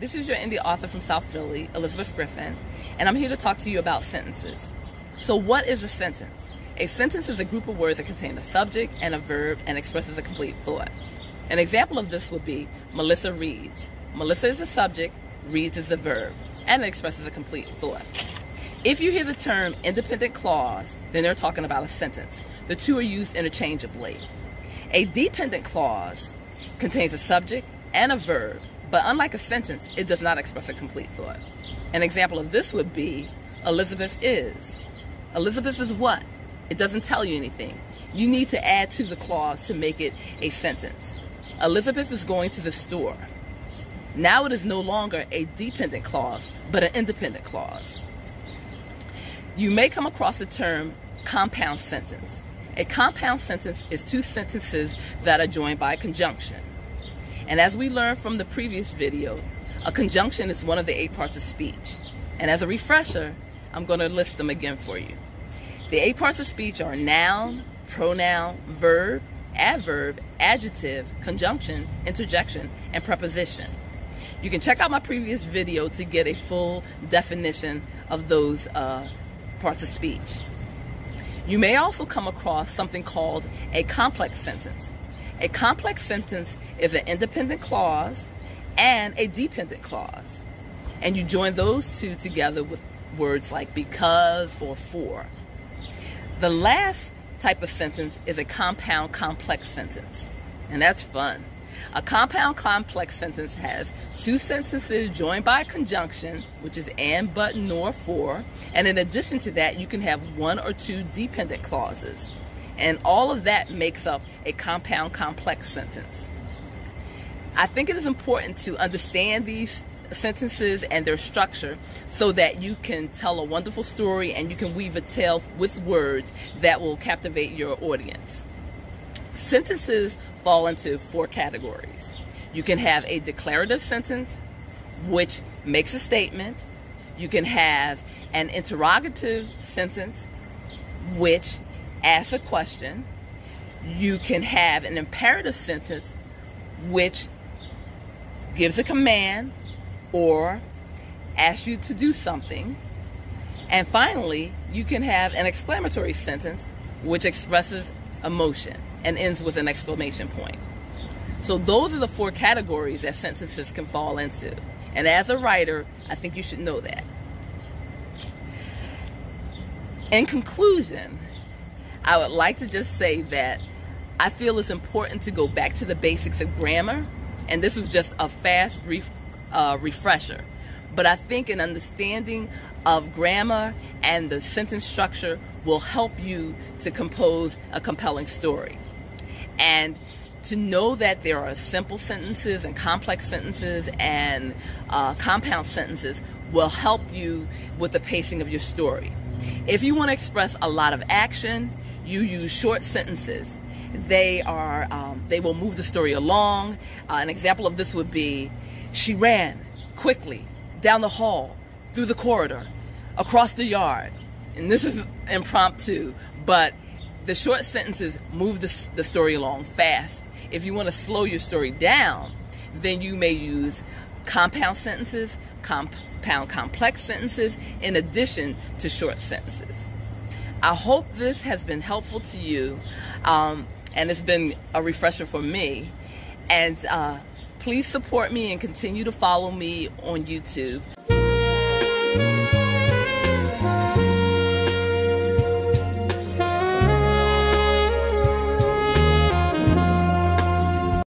this is your indie author from South Philly, Elizabeth Griffin, and I'm here to talk to you about sentences. So, what is a sentence? A sentence is a group of words that contain a subject and a verb and expresses a complete thought. An example of this would be Melissa reads. Melissa is the subject, reads is the verb, and it expresses a complete thought. If you hear the term independent clause, then they're talking about a sentence. The two are used interchangeably. A dependent clause contains a subject and a verb, but unlike a sentence, it does not express a complete thought. An example of this would be Elizabeth is. Elizabeth is what? It doesn't tell you anything. You need to add to the clause to make it a sentence. Elizabeth is going to the store. Now it is no longer a dependent clause, but an independent clause. You may come across the term compound sentence. A compound sentence is two sentences that are joined by a conjunction. And as we learned from the previous video, a conjunction is one of the eight parts of speech. And as a refresher, I'm going to list them again for you. The eight parts of speech are noun, pronoun, verb, adverb, adjective, conjunction, interjection, and preposition. You can check out my previous video to get a full definition of those uh, parts of speech. You may also come across something called a complex sentence. A complex sentence is an independent clause and a dependent clause. And you join those two together with words like because or for. The last type of sentence is a compound complex sentence. And that's fun. A compound complex sentence has two sentences joined by a conjunction, which is and, but, nor, for. And in addition to that, you can have one or two dependent clauses. And all of that makes up a compound complex sentence. I think it is important to understand these sentences and their structure so that you can tell a wonderful story and you can weave a tale with words that will captivate your audience. Sentences fall into four categories. You can have a declarative sentence, which makes a statement. You can have an interrogative sentence, which asks a question. You can have an imperative sentence, which gives a command or asks you to do something. And finally, you can have an exclamatory sentence, which expresses emotion and ends with an exclamation point. So those are the four categories that sentences can fall into. And as a writer, I think you should know that. In conclusion, I would like to just say that I feel it's important to go back to the basics of grammar. And this is just a fast, brief uh, refresher. But I think an understanding of grammar and the sentence structure will help you to compose a compelling story. And to know that there are simple sentences and complex sentences and uh, compound sentences will help you with the pacing of your story. If you want to express a lot of action, you use short sentences. They are um, they will move the story along. Uh, an example of this would be, she ran quickly down the hall, through the corridor, across the yard. And this is impromptu, but the short sentences move the, the story along fast. If you want to slow your story down, then you may use compound sentences, compound complex sentences, in addition to short sentences. I hope this has been helpful to you, um, and it's been a refresher for me. And uh, please support me and continue to follow me on YouTube.